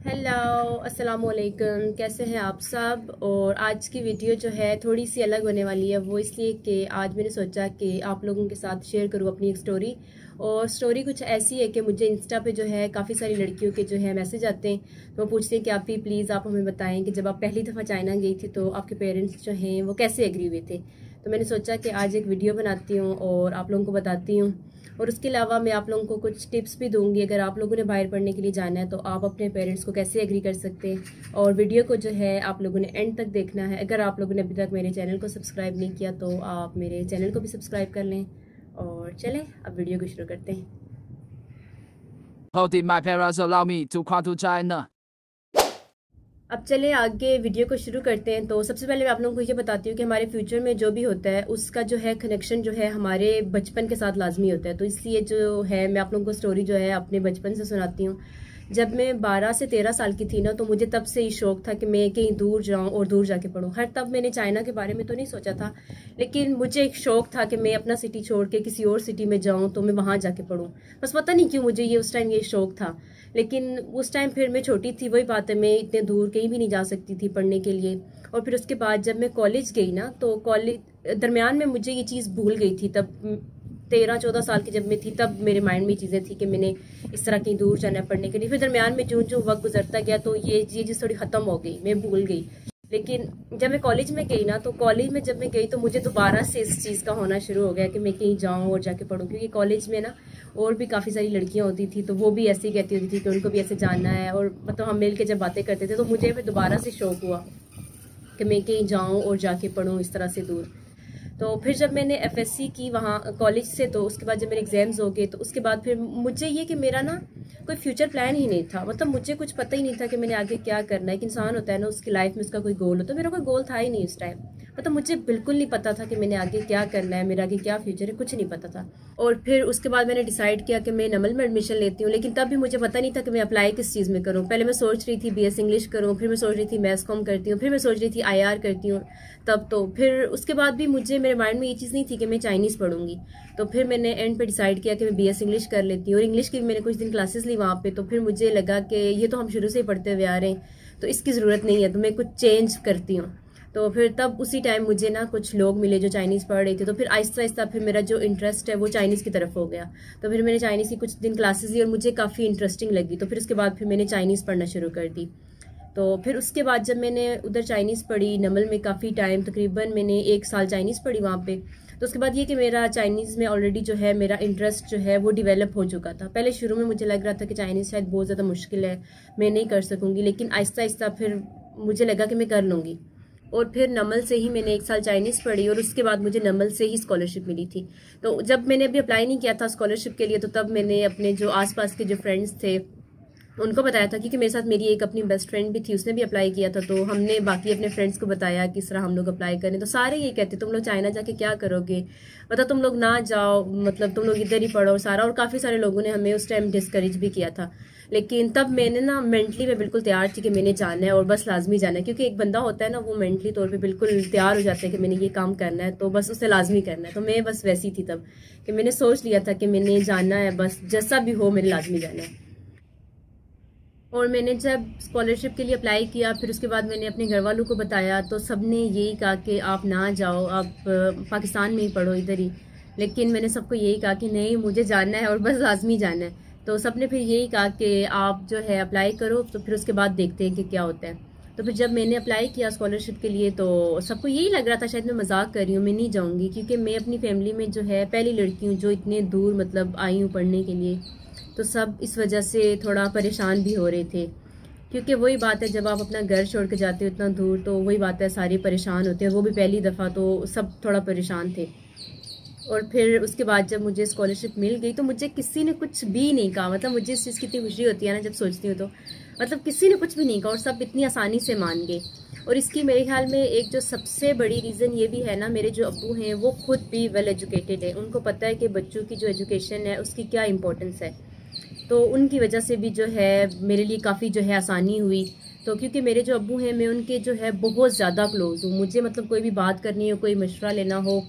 Hello अस्सलाम वालेकुम कैसे हैं आप सब? और आज की वीडियो जो है थोड़ी सी अलग होने वाली है, वो इसलिए कि आज मैंने सोचा कि आप लोगों के साथ शेयर करूँ अपनी एक स्टोरी और स्टोरी कुछ ऐसी है कि मुझे इंस्टा पे जो है काफ़ी सारी लड़कियों के जो है मैसेज आते हैं। तो वो पूछते हैं कि आप भी प्लीज़ आप हमें बताएँ कि जब आप पहली दफ़ा चाइना गई थी तो आपके पेरेंट्स जो हैं वो कैसे एग्री हुए थे? तो मैंने सोचा कि आज एक वीडियो बनाती हूँ और आप लोगों को बताती हूँ। और उसके अलावा मैं आप लोगों को कुछ टिप्स भी दूँगी अगर आप लोगों ने बाहर पढ़ने के लिए जाना है तो आप अपने पेरेंट्स को कैसे एग्री कर सकते हैं? और वीडियो को जो है आप लोगों ने एंड तक देखना है। अगर आप लोगों ने अभी तक मेरे चैनल को सब्सक्राइब नहीं किया तो आप मेरे चैनल को भी सब्सक्राइब कर लें। और चलें अब वीडियो को शुरू करते हैं। How did my parents allow me to come to China? अब चले आगे वीडियो को शुरू करते हैं। तो सबसे पहले मैं आप लोगों को ये बताती हूँ कि हमारे फ्यूचर में जो भी होता है उसका जो है कनेक्शन जो है हमारे बचपन के साथ लाजमी होता है। तो इसलिए जो है मैं आप लोगों को स्टोरी जो है अपने बचपन से सुनाती हूँ। जब मैं 12 से 13 साल की थी ना तो मुझे तब से ही शौक था कि मैं कहीं दूर जाऊँ और दूर जाके पढूं। हर तब मैंने चाइना के बारे में तो नहीं सोचा था, लेकिन मुझे एक शौक था कि मैं अपना सिटी छोड़ के किसी और सिटी में जाऊँ तो मैं वहाँ जाके पढूं। बस पता नहीं क्यों मुझे ये उस टाइम ये शौक था, लेकिन उस टाइम फिर मैं छोटी थी, वही बात है, मैं इतने दूर कहीं भी नहीं जा सकती थी पढ़ने के लिए। और फिर उसके बाद जब मैं कॉलेज गई ना तो कॉलेज दरमियान में मुझे ये चीज़ भूल गई थी, तब तेरह चौदह साल की जब मैं थी, तब मेरे माइंड में चीज़ें थी कि मैंने इस तरह कहीं दूर जाना पढ़ने के लिए। फिर दरमियान में जो जो वक्त गुजरता गया तो ये ये चीज़ थोड़ी ख़त्म हो गई, मैं भूल गई। लेकिन जब मैं कॉलेज में गई ना तो कॉलेज में जब मैं गई तो मुझे दोबारा से इस चीज़ का होना शुरू हो गया कि मैं कहीं जाऊँ और जाके पढ़ूँ। क्योंकि कॉलेज में ना और भी काफ़ी सारी लड़कियाँ होती थी तो वो भी ऐसे ही कहती होती थी कि उनको भी ऐसे जानना है और मतलब हम मिल के जब बातें करते थे तो मुझे फिर दोबारा से शौक हुआ कि मैं कहीं जाऊँ और जाके पढ़ूँ इस तरह से दूर। तो फिर जब मैंने एफएससी की वहाँ कॉलेज से तो उसके बाद जब मेरे एग्ज़ाम्स हो गए तो उसके बाद फिर मुझे ये कि मेरा ना कोई फ्यूचर प्लान ही नहीं था। मतलब मुझे कुछ पता ही नहीं था कि मैंने आगे क्या करना है एक इंसान होता है ना, उसकी लाइफ में उसका कोई गोल हो तो मेरा कोई गोल था ही नहीं उस टाइम मतलब मुझे बिल्कुल नहीं पता था कि मैंने आगे क्या करना है, मेरा आगे क्या फ्यूचर है, कुछ नहीं पता था। और फिर उसके बाद मैंने डिसाइड किया कि मैं नमल में एडमिशन लेती हूँ, लेकिन तब भी मुझे पता नहीं था कि मैं अप्लाई किस चीज़ में करूँ। पहले मैं सोच रही थी बी इंग्लिश करूँ, फिर मैं सोच रही थी मैथ्स कॉम करती हूँ, फिर मैं सोच रही थी आईआर करती हूँ, तब तो। फिर उसके बाद भी मुझे, मेरे माइंड में ये चीज़ नहीं थी कि मैं चाइनीज़ पढ़ूँगी। तो फिर मैंने एंड पे डिसाइड किया कि मैं बी इंग्लिश कर लेती हूँ, और इंग्लिश की मैंने कुछ दिन क्लासेस ली वहाँ पर तो फिर मुझे लगा कि ये तो हम शुरू से ही पढ़ते हुए आ रहे हैं तो इसकी ज़रूरत नहीं है तो मैं कुछ चेंज करती हूँ। तो फिर तब उसी टाइम मुझे ना कुछ लोग मिले जो चाइनीज़ पढ़ रहे थे। तो फिर आहिस्ता आहिस्ता फिर मेरा जो इंटरेस्ट है वो चाइनीज़ की तरफ़ हो गया। तो फिर मैंने चाइनीज़ की कुछ दिन क्लासेस ली और मुझे काफ़ी इंटरेस्टिंग लगी। तो फिर उसके बाद फिर मैंने चाइनीज़ पढ़ना शुरू कर दी। तो फिर उसके बाद जब मैंने उधर चाइनीज़ पढ़ी, नमल में काफ़ी टाइम तकरीबन मैंने एक साल चाइनीज़ पढ़ी वहाँ पे। तो उसके बाद ये कि मेरा चाइनीज़ में ऑलरेडी जो है, मेरा इंटरेस्ट जो है वो डिवेलप हो चुका था। पहले शुरू में मुझे लग रहा था कि चाइनीज़ शायद बहुत ज़्यादा मुश्किल है, मैं नहीं कर सकूँगी, लेकिन आहिस्ता आहिस्ता फिर मुझे लगा कि मैं कर लूँगी। और फिर नमल से ही मैंने एक साल चाइनीज़ पढ़ी और उसके बाद मुझे नमल से ही स्कॉलरशिप मिली थी। तो जब मैंने अभी अप्लाई नहीं किया था स्कॉलरशिप के लिए तो तब मैंने अपने जो आसपास के जो फ्रेंड्स थे उनको बताया था क्योंकि मेरे साथ मेरी एक अपनी बेस्ट फ्रेंड भी थी, उसने भी अप्लाई किया था तो हमने बाकी अपने फ्रेंड्स को बताया किस तरह हम लोग अप्लाई करें। तो सारे ये कहते, तुम लोग चाइना जाके क्या करोगे? मतलब तुम लोग ना जाओ मतलब तुम लोग इधर ही पढ़ो सारा। और काफ़ी सारे लोगों ने हमें उस टाइम डिस्करेज भी किया था। लेकिन तब मैंने ना मेंटली मैं बिल्कुल तैयार थी कि मैंने जाना है और बस लाजमी जाना है, क्योंकि एक बंदा होता है ना, वो मेंटली तौर पे बिल्कुल तैयार हो जाता है कि मैंने ये काम करना है तो बस उसे लाजमी करना है। तो मैं बस वैसी थी तब कि मैंने सोच लिया था कि मैंने जाना है, बस जैसा भी हो मैंने लाजमी जाना है। और मैंने जब स्कॉलरशिप के लिए अप्लाई किया, फिर उसके बाद मैंने अपने घर वालों को बताया तो सबने यही कहा कि आप ना जाओ, आप पाकिस्तान में ही पढ़ो इधर ही। लेकिन मैंने सबको यही कहा कि नहीं, मुझे जानना है और बस लाजमी जाना है। तो सबने फिर यही कहा कि आप जो है अप्लाई करो तो फिर उसके बाद देखते हैं कि क्या होता है। तो फिर जब मैंने अप्लाई किया स्कॉलरशिप के लिए तो सबको यही लग रहा था, शायद मैं मज़ाक कर रही हूँ, मैं नहीं जाऊँगी, क्योंकि मैं अपनी फैमिली में जो है, पहली लड़की हूँ जो इतने दूर मतलब आई हूँ पढ़ने के लिए। तो सब इस वजह से थोड़ा परेशान भी हो रहे थे। क्योंकि वही बात है, जब आप अपना घर छोड़ के जाते हो इतना दूर तो वही बात है, सारे परेशान होते हैं। वो भी पहली दफ़ा तो सब थोड़ा परेशान थे। और फिर उसके बाद जब मुझे स्कॉलरशिप मिल गई तो मुझे किसी ने कुछ भी नहीं कहा। मतलब मुझे इस चीज़ की इतनी खुशी होती है ना, जब सोचती हूँ तो। मतलब किसी ने कुछ भी नहीं कहा और सब इतनी आसानी से मान गए। और इसकी मेरे ख्याल में एक जो सबसे बड़ी रीज़न ये भी है ना, मेरे जो अबू हैं, वो खुद भी वेल एजुकेटेड है। उनको पता है कि बच्चों की जो एजुकेशन है, उसकी क्या इंपॉर्टेंस है। तो उनकी वजह से भी जो है मेरे लिए काफ़ी जो है आसानी हुई। तो क्योंकि मेरे जो अबू हैं, मैं उनके जो है बहुत ज़्यादा क्लोज हूँ। मुझे मतलब कोई भी बात करनी हो, कोई मशवरा लेना हो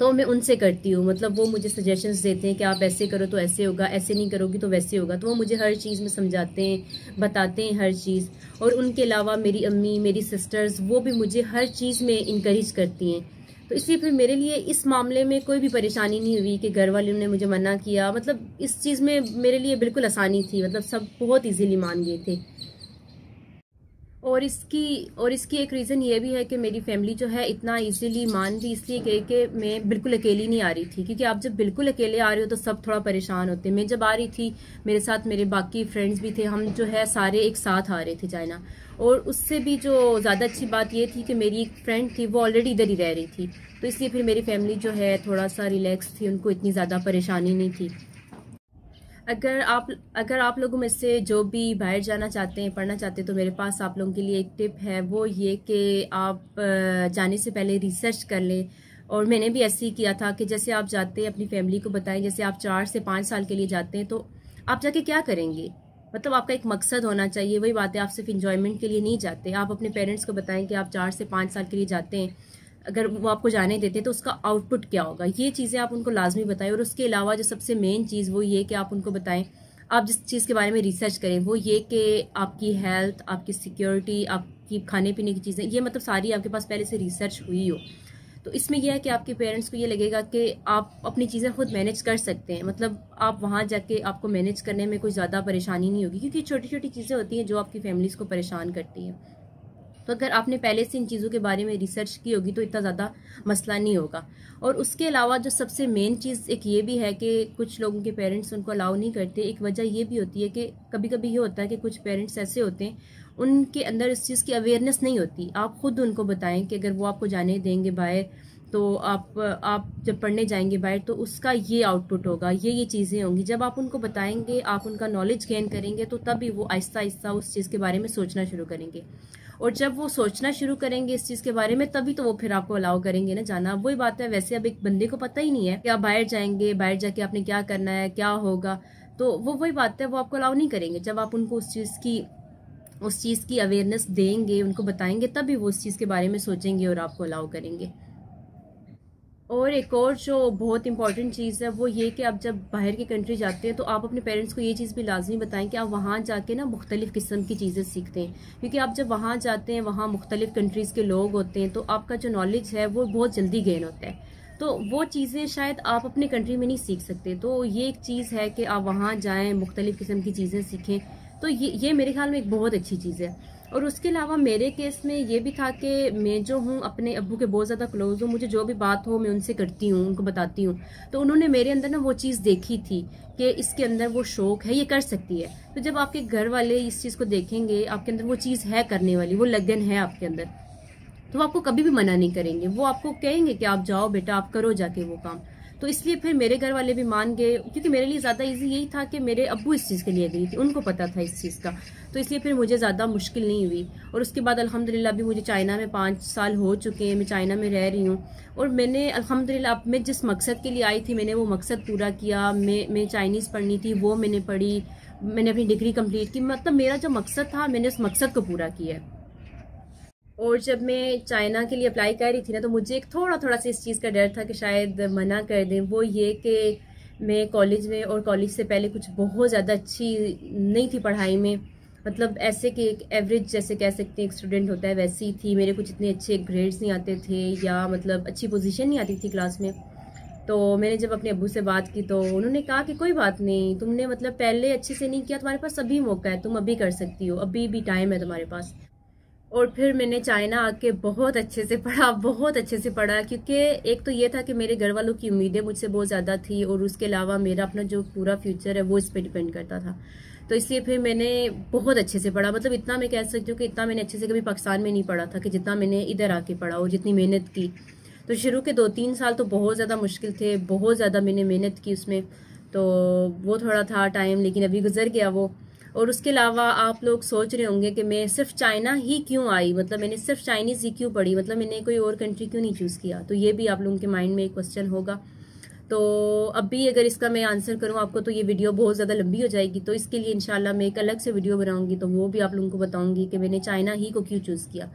तो मैं उनसे करती हूँ। मतलब वो मुझे सजेशंस देते हैं कि आप ऐसे करो तो ऐसे होगा, ऐसे नहीं करोगी तो वैसे होगा। तो वो मुझे हर चीज़ में समझाते हैं, बताते हैं हर चीज़। और उनके अलावा मेरी अम्मी, मेरी सिस्टर्स वो भी मुझे हर चीज़ में इनक्रेज करती हैं। तो इसलिए फिर मेरे लिए इस मामले में कोई भी परेशानी नहीं हुई कि घर वालों ने मुझे मना किया। मतलब इस चीज़ में मेरे लिए बिल्कुल आसानी थी। मतलब सब बहुत ईजीली मान गए थे। और इसकी और इसकी एक रीज़न ये भी है कि मेरी फैमिली जो है इतना इजीली मान ली, इसलिए कि मैं बिल्कुल अकेली नहीं आ रही थी। क्योंकि आप जब बिल्कुल अकेले आ रहे हो तो सब थोड़ा परेशान होते हैं। मैं जब आ रही थी, मेरे साथ मेरे बाकी फ्रेंड्स भी थे, हम जो है सारे एक साथ आ रहे थे चाइना और उससे भी जो ज़्यादा अच्छी बात ये थी कि मेरी एक फ्रेंड थी, वो ऑलरेडी इधर ही रह रही थी। तो इसलिए फिर मेरी फैमिली जो है थोड़ा सा रिलैक्स थी, उनको इतनी ज़्यादा परेशानी नहीं थी। अगर आप अगर आप लोगों में से जो भी बाहर जाना चाहते हैं, पढ़ना चाहते हैं तो मेरे पास आप लोगों के लिए एक टिप है, वो ये कि आप जाने से पहले रिसर्च कर लें। और मैंने भी ऐसे ही किया था कि जैसे आप जाते हैं, अपनी फैमिली को बताएँ, जैसे आप चार से पाँच साल के लिए जाते हैं तो आप जाके क्या करेंगे? मतलब आपका एक मकसद होना चाहिए, वही बात है आप सिर्फ़ इंजॉयमेंट के लिए नहीं जाते। आप अपने पेरेंट्स को बताएँ कि आप चार से पाँच साल के लिए जाते हैं अगर वो आपको जाने देते हैं तो उसका आउटपुट क्या होगा? ये चीज़ें आप उनको लाजमी बताएँ, और उसके अलावा जो सबसे मेन चीज़ वो ये कि आप उनको बताएँ, आप जिस चीज़ के बारे में रिसर्च करें, वो ये कि आपकी हेल्थ आपकी सिक्योरिटी आपकी खाने पीने की चीज़ें, ये मतलब सारी आपके पास पहले से रिसर्च हुई हो। तो इसमें यह है कि आपके पेरेंट्स को ये लगेगा कि आप अपनी चीज़ें खुद मैनेज कर सकते हैं। मतलब आप वहाँ जाके आपको मैनेज करने में कोई ज़्यादा परेशानी नहीं होगी, क्योंकि छोटी छोटी चीज़ें होती हैं जो आपकी फैमिलीज़ को परेशान करती हैं। तो अगर आपने पहले से इन चीज़ों के बारे में रिसर्च की होगी तो इतना ज़्यादा मसला नहीं होगा। और उसके अलावा जो सबसे मेन चीज़ एक ये भी है कि कुछ लोगों के पेरेंट्स उनको अलाउ नहीं करते। एक वजह ये भी होती है कि कभी कभी ये होता है कि कुछ पेरेंट्स ऐसे होते हैं, उनके अंदर इस चीज़ की अवेयरनेस नहीं होती। आप खुद उनको बताएँ कि अगर वो आपको जाने देंगे बाहर तो आप आप जब पढ़ने जाएँगे बाहर तो उसका ये आउटपुट होगा, ये ये चीज़ें होंगी। जब आप उनको बताएँगे, आप उनका नॉलेज गेन करेंगे तो तभी वो आहिस्ता आहिस्ता उस चीज़ के बारे में सोचना शुरू करेंगे। और जब वो सोचना शुरू करेंगे इस चीज़ के बारे में, तभी तो वो फिर आपको अलाउ करेंगे ना जाना। वही बात है, वैसे अब एक बंदे को पता ही नहीं है कि आप बाहर जाएँगे, बाहर जाके आपने क्या करना है, क्या होगा। तो वो, वही बात है, वो आपको अलाउ नहीं करेंगे। जब आप उनको उस चीज़ की, उस चीज़ की अवेयरनेस देंगे, उनको बताएँगे, तभी वो उस चीज़ के बारे में सोचेंगे और आपको अलाउ करेंगे। और एक और जो बहुत इंपॉर्टेंट चीज़ है, वो ये कि आप जब बाहर की कंट्री जाते हैं तो आप अपने पेरेंट्स को ये चीज़ भी लाजमी बताएँ कि आप वहाँ जाके ना मुख्तलिफ़ किस्म की चीज़ें सीखते हैं। क्योंकि आप जब वहाँ जाते हैं, वहाँ मुख्तलिफ़ कंट्रीज़ के लोग होते हैं तो आपका जो नॉलेज है, वो बहुत जल्दी गेन होता है। तो वो चीज़ें शायद आप अपने कंट्री में नहीं सीख सकते। तो ये एक चीज़ है कि आप वहाँ जाएँ, मुख्तलिफ़ किस्म की चीज़ें सीखें। तो ये ये मेरे ख्याल में एक बहुत अच्छी चीज़ है। और उसके अलावा मेरे केस में ये भी था कि मैं जो हूँ, अपने अबू के बहुत ज़्यादा क्लोज हूँ, मुझे जो भी बात हो मैं उनसे करती हूँ, उनको बताती हूँ। तो उन्होंने मेरे अंदर ना वो चीज़ देखी थी कि इसके अंदर वो शौक है, ये कर सकती है। तो जब आपके घर वाले इस चीज़ को देखेंगे, आपके अंदर वो चीज़ है करने वाली, वो लगन है आपके अंदर तो आपको कभी भी मना नहीं करेंगे। वो आपको कहेंगे कि आप जाओ बेटा, आप करो जाके वो काम। तो इसलिए फिर मेरे घर वाले भी मान गए, क्योंकि मेरे लिए ज़्यादा इजी यही था कि मेरे अबू इस चीज़ के लिए गई थी, उनको पता था इस चीज़ का। तो इसलिए फिर मुझे ज़्यादा मुश्किल नहीं हुई। और उसके बाद अलहमदिल्ला भी मुझे चाइना में पाँच साल हो चुके हैं, मैं चाइना में रह रही हूँ। और मैंने अलहमदिल्ला अब मैं जिस मकसद के लिए आई थी, मैंने वो मकसद पूरा किया, मैं मैं चाइनीज़ पढ़नी थी, वो मैंने पढ़ी, मैंने अपनी डिग्री कंप्लीट की। मतलब मेरा जो मकसद था, मैंने उस मकसद को पूरा किया और जब मैं चाइना के लिए अप्लाई कर रही थी ना तो मुझे एक थोड़ा थोड़ा सा इस चीज़ का डर था कि शायद मना कर दें। वो ये कि मैं कॉलेज में और कॉलेज से पहले कुछ बहुत ज़्यादा अच्छी नहीं थी पढ़ाई में। मतलब ऐसे कि एक एवरेज जैसे कह सकते हैं, एक स्टूडेंट होता है, वैसी थी। मेरे कुछ इतने अच्छे ग्रेड्स नहीं आते थे या मतलब अच्छी पोजीशन नहीं आती थी क्लास में। तो मैंने जब अपने अबू से बात की तो उन्होंने कहा कि कोई बात नहीं, तुमने मतलब पहले अच्छे से नहीं किया, तुम्हारे पास अभी मौका है, तुम अभी कर सकती हो, अभी भी टाइम है तुम्हारे पास। और फिर मैंने चाइना आके बहुत अच्छे से पढ़ा, बहुत अच्छे से पढ़ा, क्योंकि एक तो ये था कि मेरे घर वालों की उम्मीदें मुझसे बहुत ज़्यादा थी और उसके अलावा मेरा अपना जो पूरा फ्यूचर है वो इस पर डिपेंड करता था। तो इसलिए फिर मैंने बहुत अच्छे से पढ़ा। मतलब इतना मैं कह सकती हूँ कि इतना मैंने अच्छे से कभी पाकिस्तान में नहीं पढ़ा था कि जितना मैंने इधर आके पढ़ा और जितनी मेहनत की। तो शुरू के दो तीन साल तो बहुत ज़्यादा मुश्किल थे, बहुत ज़्यादा मैंने मेहनत की उसमें। तो वो थोड़ा था टाइम लेकिन अभी गुजर गया वो। और उसके अलावा आप लोग सोच रहे होंगे कि मैं सिर्फ़ चाइना ही क्यों आई? मतलब मैंने सिर्फ़ चाइनीज़ ही क्यों पढ़ी? मतलब मैंने कोई और कंट्री क्यों नहीं चूज़ किया? तो ये भी आप लोगों के माइंड में एक क्वेश्चन होगा। तो अब भी अगर इसका मैं आंसर करूँ, आपको तो ये वीडियो बहुत ज़्यादा लंबी हो जाएगी। तो इसके लिए इनशाला मैं एक अलग से वीडियो बनाऊँगी तो वो भी आप लोगों को बताऊँगी कि मैंने चाइना ही को क्यों चूज़ किया।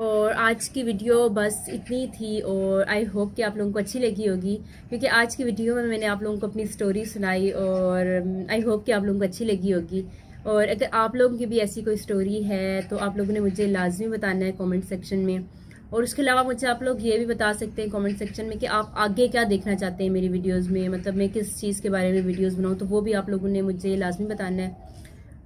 और आज की वीडियो बस इतनी थी और आई होप कि आप लोगों को अच्छी लगी होगी, क्योंकि आज की वीडियो में मैंने आप लोगों को अपनी स्टोरी सुनाई और आई होप कि आप लोगों को अच्छी लगी होगी। और अगर आप लोगों की भी ऐसी कोई स्टोरी है तो आप लोगों ने मुझे लाजमी बताना है कमेंट सेक्शन में। और उसके अलावा मुझे आप लोग ये भी बता सकते हैं कमेंट सेक्शन में कि आप आगे क्या देखना चाहते हैं मेरी वीडियोस में मतलब मैं किस चीज़ के बारे में वीडियोस बनाऊँ तो वो भी आप लोगों ने मुझे लाजमी बताना है।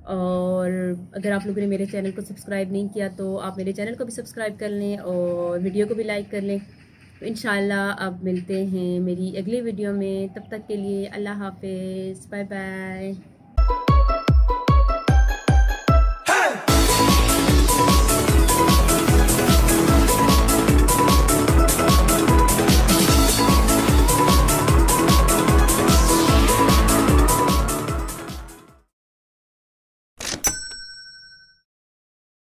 और अगर आप लोगों ने मेरे चैनल को सब्सक्राइब नहीं किया तो आप मेरे चैनल को भी सब्सक्राइब कर लें और वीडियो को भी लाइक कर लें। तो इन अब मिलते हैं मेरी अगली वीडियो में। तब तक के लिए अल्लाह हाफ़ बाय बाय।